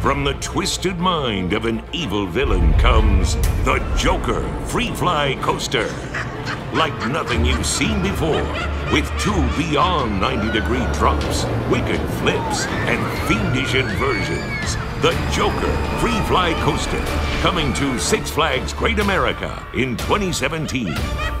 From the twisted mind of an evil villain comes the Joker Free Fly Coaster. Like nothing you've seen before, with two beyond 90 degree drops, wicked flips, and fiendish inversions. The Joker Free Fly Coaster, coming to Six Flags Great America in 2017.